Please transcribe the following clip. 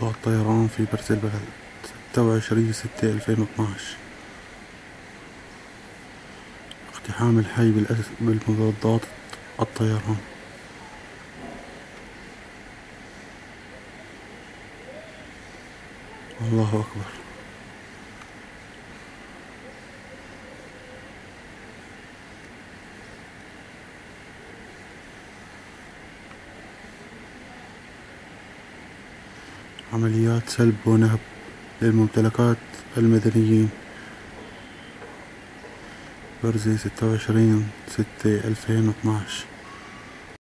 مضادات طيران في برز البلد ستة وعشرين ستة ألفين واثناش اقتحام الحي بالمضادات الطيران. الله أكبر. عمليات سلب ونهب للممتلكات المدنيين. برزي ستة وعشرين ستة ألفين واثناش